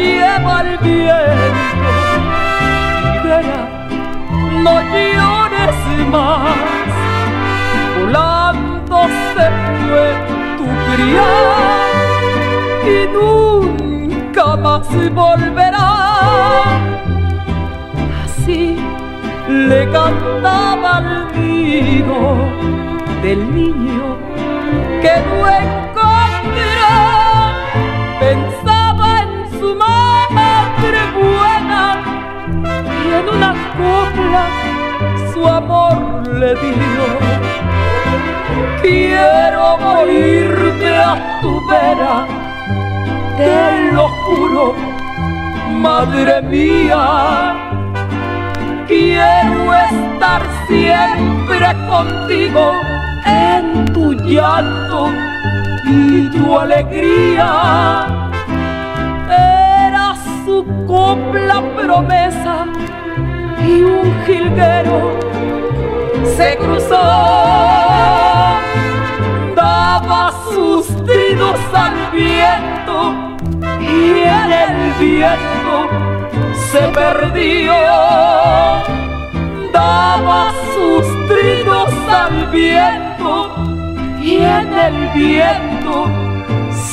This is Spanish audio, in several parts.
lleva el viento. Higuera, no llores más, volando se fue tu criar y nunca más volverá. Así le cantaba al nido del niño que no su amor le dio. Quiero morirte a tu vera, te lo juro, madre mía. Quiero estar siempre contigo en tu llanto y tu alegría. Viento se perdió. Daba sus trinos al viento y en el viento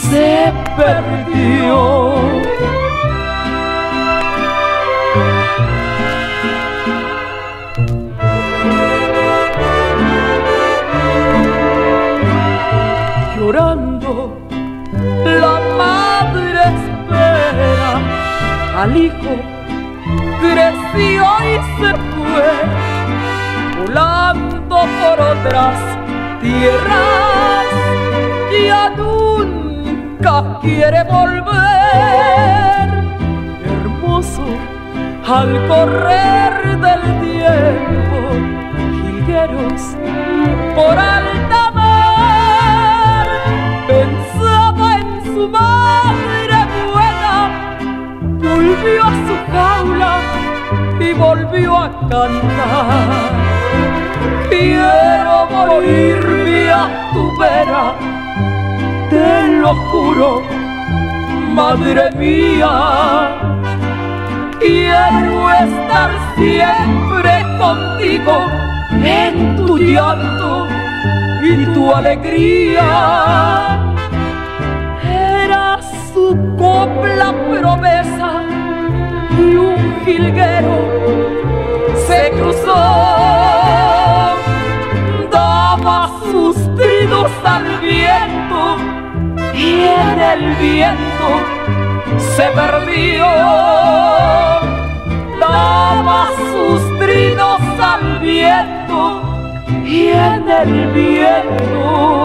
se perdió. Al hijo, creció y se fue, volando por otras tierras, ya nunca quiere volver. Hermoso, al correr del tiempo, jilgueros por alta volvió a su jaula y volvió a cantar. Quiero morirme a tu vera, te lo juro, madre mía. Quiero estar siempre contigo en tu llanto y tu alegría. Era su copla jilguero se cruzó. Daba sus trinos al viento y en el viento se perdió. Daba sus trinos al viento y en el viento